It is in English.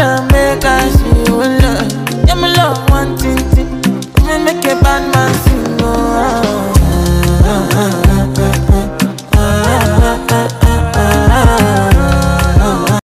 love, make I see you love. Yeah, me love, one thing, thing. Me make a bad man.